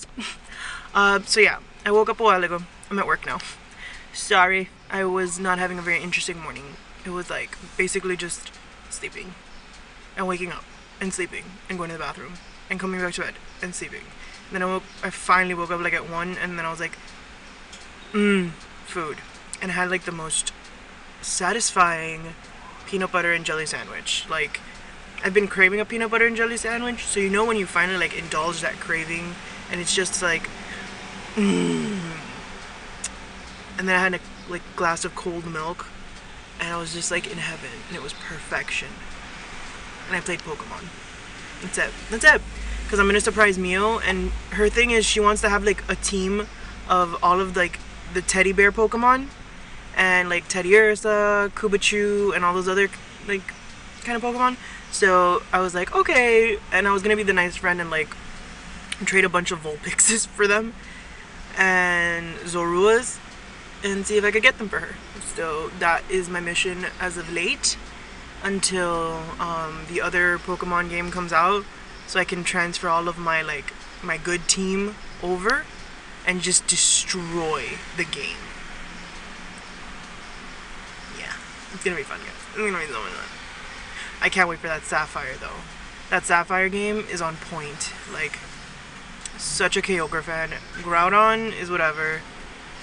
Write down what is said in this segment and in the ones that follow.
uh, so yeah, I woke up a while ago. I'm at work now. Sorry, I was not having a very interesting morning. It was like basically just sleeping and waking up and sleeping and going to the bathroom and coming back to bed and sleeping. And then I woke, I finally woke up like at one and then I was like, mmm, food. And I had like the most satisfying peanut butter and jelly sandwich. Like, I've been craving a peanut butter and jelly sandwich, so you know when you finally like indulge that craving and it's just like, mmm. And then I had a like glass of cold milk and I was just like in heaven and it was perfection. And I played Pokemon. That's it. That's it. Because I'm in a surprise Mio and her thing is she wants to have like a team of all of like the teddy bear Pokemon and like Teddy Teddiursa, Cubchoo, and all those other like kind of Pokemon. So I was like, okay, and I was gonna be the nice friend and like trade a bunch of Vulpixes for them and Zoruas and see if I could get them for her. So that is my mission as of late until um, the other Pokemon game comes out so I can transfer all of my like my good team over and just destroy the game. Yeah, it's gonna be fun, guys. It's gonna be so much fun. I can't wait for that Sapphire though. That Sapphire game is on point. Like, such a Kyogre fan. Groudon is whatever,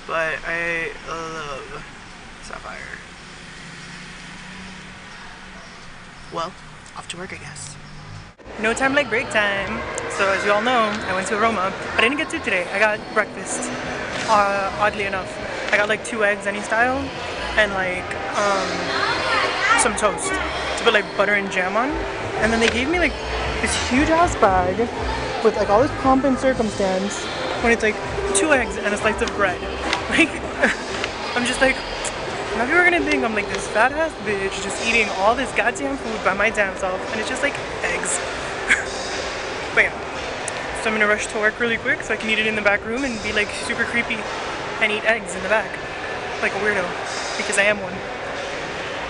but I love Sapphire. Well, off to work, I guess. No time like break time. So as you all know, I went to Aroma, but I didn't get to today. I got breakfast, uh, oddly enough. I got like two eggs any style and like um, some toast to put like butter and jam on. And then they gave me like this huge ass bag with like all this pomp and circumstance when it's like two eggs and a slice of bread. Like, I'm just like, now people are gonna think I'm like this fat ass bitch just eating all this goddamn food by my damn self and it's just like eggs. but yeah. So I'm gonna rush to work really quick so I can eat it in the back room and be like super creepy and eat eggs in the back. Like a weirdo. Because I am one.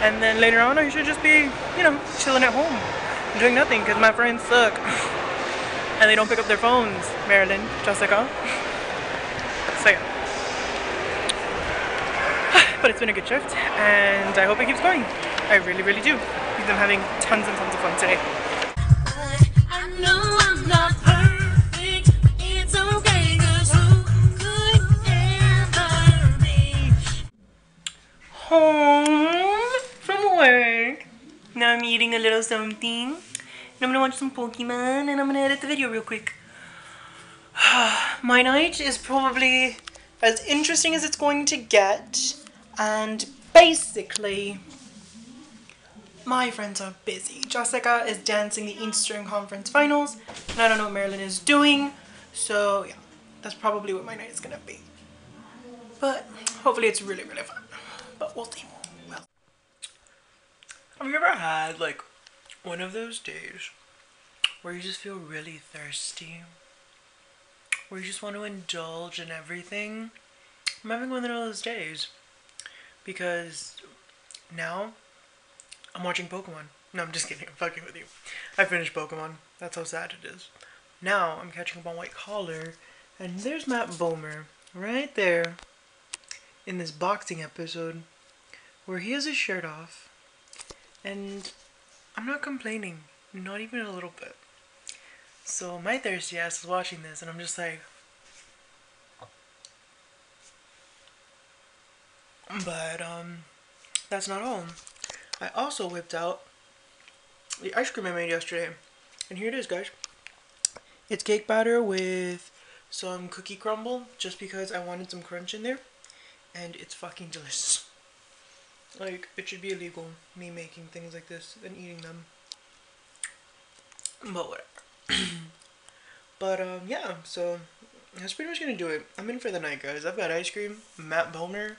And then later on I should just be, you know, chilling at home. Doing nothing because my friends suck. And they don't pick up their phones, Marilyn, Jessica. So yeah. but it's been a good shift and I hope it keeps going. I really, really do. Because I'm having tons and tons of fun today. I know I'm not perfect. It's okay, 'cause who could? Home from work. Now I'm eating a little something. And I'm gonna watch some Pokemon and I'm gonna edit the video real quick. My night is probably as interesting as it's going to get. And basically, my friends are busy. Jessica is dancing the Eastern Conference Finals, and I don't know what Marilyn is doing. So yeah, that's probably what my night is gonna be. But hopefully it's really, really fun. But we'll see. Well, have you ever had like one of those days where you just feel really thirsty? Where you just want to indulge in everything? I'm having one of those days because now I'm watching Pokemon. No, I'm just kidding. I'm fucking with you. I finished Pokemon. That's how sad it is. Now I'm catching up on White Collar, and there's Matt Bomer right there in this boxing episode where he has his shirt off, and I'm not complaining, not even a little bit. So my thirsty ass is watching this, and I'm just like, but um, that's not all. I also whipped out the ice cream I made yesterday, and here it is, guys. It's cake batter with some cookie crumble, just because I wanted some crunch in there, and it's fucking delicious. Like, it should be illegal, me making things like this and eating them. But whatever. but, um, yeah, so that's pretty much gonna do it. I'm in for the night, guys. I've got ice cream, Matt Bomer,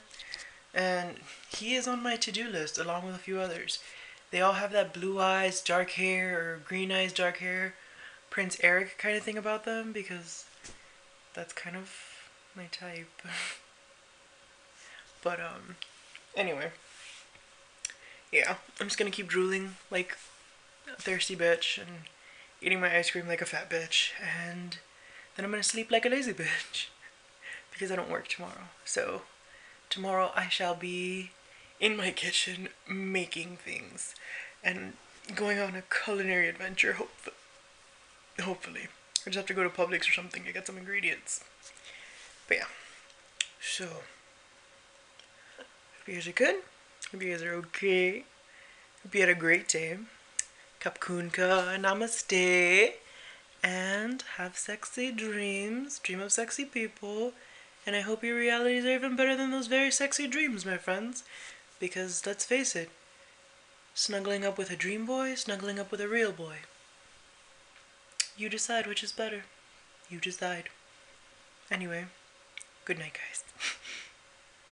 and he is on my to-do list along with a few others. They all have that blue eyes, dark hair, or green eyes, dark hair, Prince Eric kind of thing about them because that's kind of my type. but, um, anyway yeah, I'm just gonna keep drooling like a thirsty bitch and eating my ice cream like a fat bitch, and then I'm gonna sleep like a lazy bitch because I don't work tomorrow. So tomorrow I shall be in my kitchen making things and going on a culinary adventure. Hope, hopefully, I just have to go to Publix or something to get some ingredients. But yeah, so guys are good. Hope you guys are okay. Hope you had a great day. Kapkunka, namaste, and have sexy dreams. Dream of sexy people. And I hope your realities are even better than those very sexy dreams, my friends. Because let's face it, snuggling up with a dream boy, snuggling up with a real boy. You decide which is better. You decide. Anyway, good night, guys.